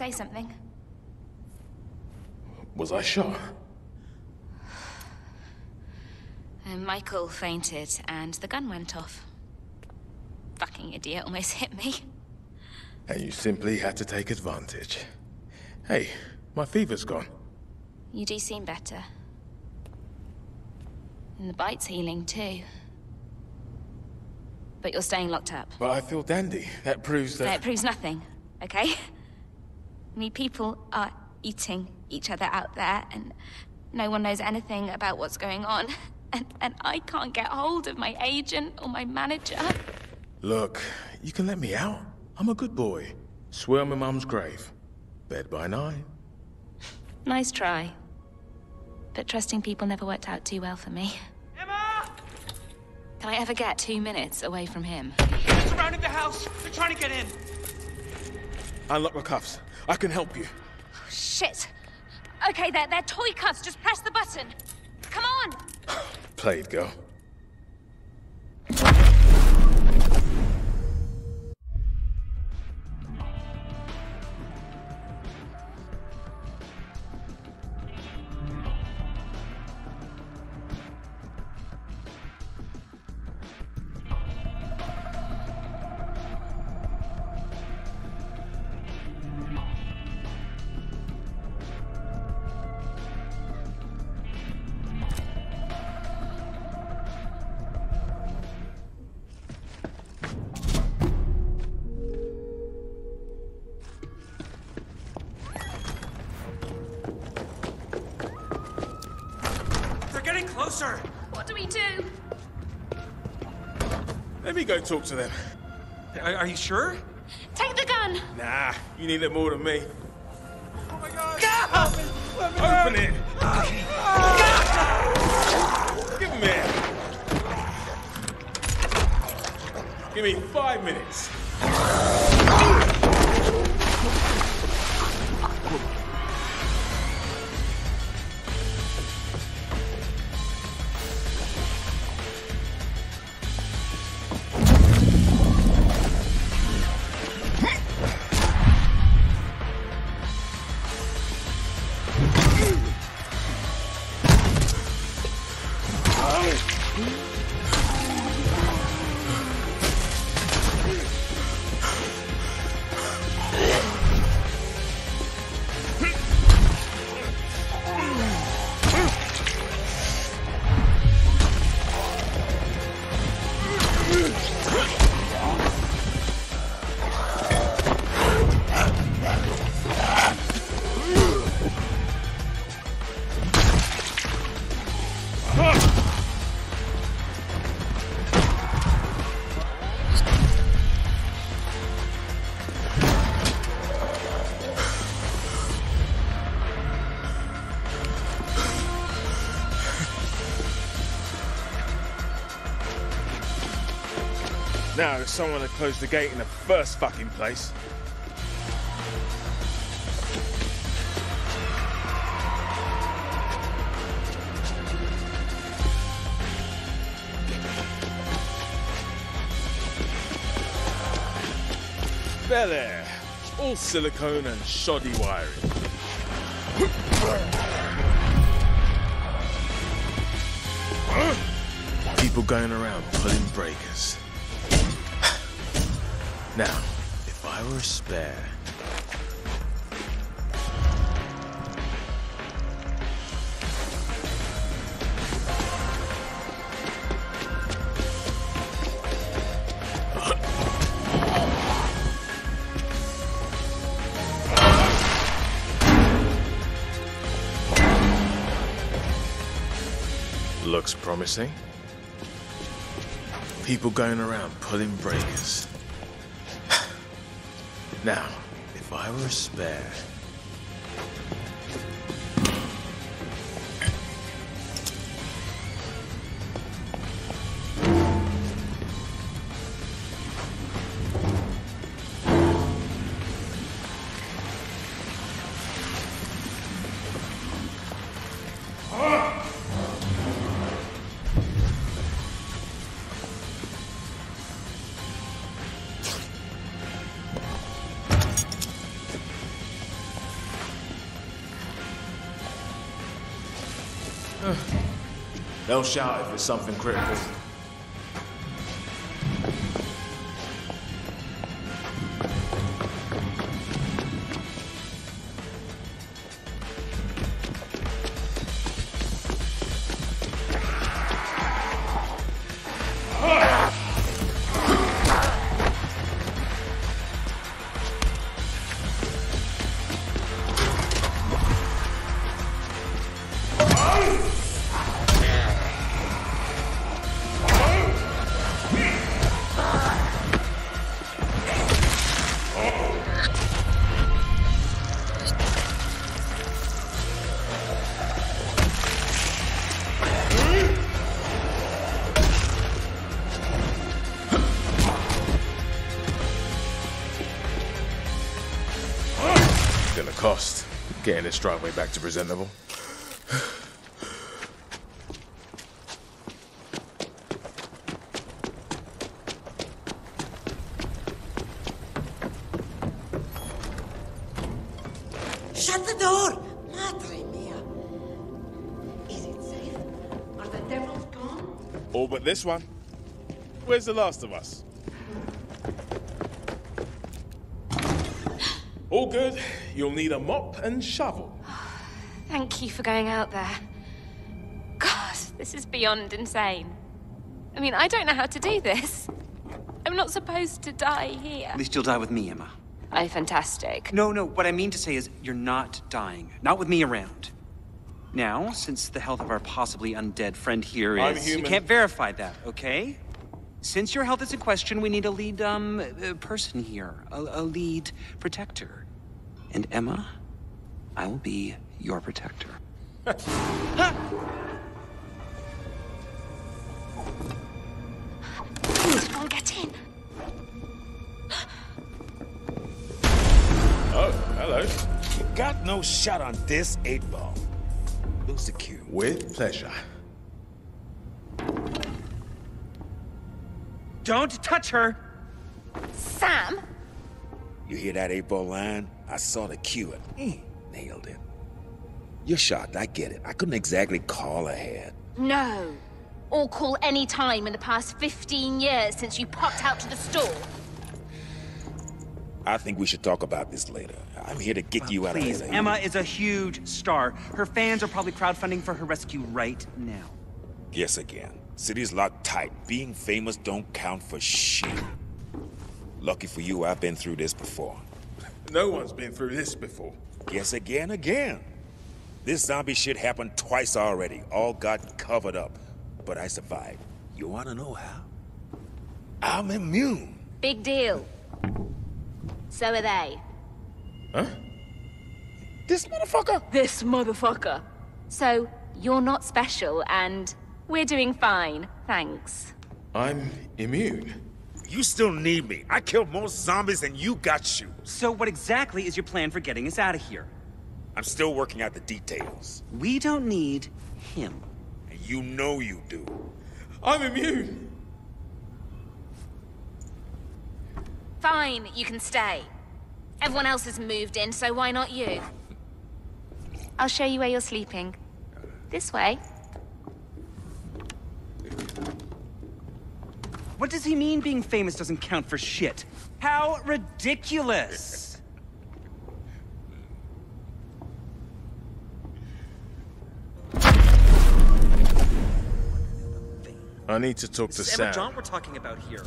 Say something. Was I shot? Uh, Michael fainted, and the gun went off. Fucking idiot almost hit me. And you simply had to take advantage. Hey, my fever's gone. You do seem better. And the bite's healing, too. But you're staying locked up. But I feel dandy. That proves that... It proves nothing, okay? I mean, people are eating each other out there, and no one knows anything about what's going on. And, and I can't get hold of my agent or my manager. Look, you can let me out. I'm a good boy. Swear on my mum's grave. Bed by nine. Nice try. But trusting people never worked out too well for me. Emma! Can I ever get two minutes away from him? They're surrounding the house. They're trying to get in. Unlock the cuffs. I can help you. Oh, shit! Okay, they're, they're toy cuffs. Just press the button. Come on! Played, girl. Closer. What do we do? Let me go talk to them. Are, are you sure? Take the gun! Nah, you need it more than me. Oh my god! Open it! Give him here. Give me five minutes. Now, there's someone had closed the gate in the first fucking place. Bel Air. All silicone and shoddy wiring. People going around pulling breakers. Now, if I were spare. Looks promising. People going around pulling breakers. Now, if I were a They'll shout if it's something critical. Cost getting this driveway back to presentable. Shut the door! Madre mia! Is it safe? Are the devils gone? All but this one. Where's the last of us? All good. You'll need a mop and shovel. Thank you for going out there. God, this is beyond insane. I mean, I don't know how to do this. I'm not supposed to die here. At least you'll die with me, Emma. Oh, fantastic. No, no, what I mean to say is you're not dying. Not with me around. Now, since the health of our possibly undead friend here I'm is... You can't verify that, okay? Since your health is in question, we need a lead, um, uh, person here. A, a lead protector. And Emma, I will be your protector. Come on, get in. Oh, hello. Got no shot on this eight ball. Lose the cue. With pleasure. Don't touch her! Sam? You hear that eight ball line? I saw the cue and mm, nailed it. You're shocked, I get it. I couldn't exactly call ahead. No. Or call any time in the past 15 years since you popped out to the store. I think we should talk about this later. I'm here to get you out Please, of here. Emma is a huge star. Her fans are probably crowdfunding for her rescue right now. Guess again. City's locked tight. Being famous don't count for shit. Lucky for you, I've been through this before. No one's been through this before. Guess again, again. This zombie shit happened twice already. All got covered up. But I survived. You wanna know how? I'm immune. Big deal. So are they. Huh? This motherfucker? This motherfucker. So, you're not special, and we're doing fine, thanks. I'm immune. You still need me. I killed more zombies than you got shoes. So what exactly is your plan for getting us out of here? I'm still working out the details. We don't need him. And you know you do. I'm immune. Fine, you can stay. Everyone else has moved in, so why not you? I'll show you where you're sleeping. This way. What does he mean being famous doesn't count for shit? How ridiculous! I need to talk to This is Sam. Emma Jaunt we're talking about here.